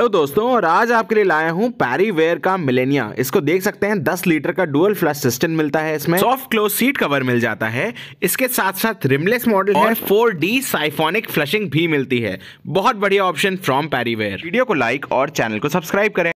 Hello दोस्तों और आज आपके लिए लाया हूँ पैरीवेयर का मिलेनिया इसको देख सकते हैं 10 लीटर का डुअल फ्लश सिस्टम मिलता है इसमें। सॉफ्ट क्लोज सीट कवर मिल जाता है। इसके साथ साथ रिमलेस मॉडल है 4D साइफोनिक फ्लशिंग भी मिलती है। बहुत बढ़िया ऑप्शन फ्रॉम पैरीवेयर वीडियो को लाइक और चैनल को सब्सक्राइब करें।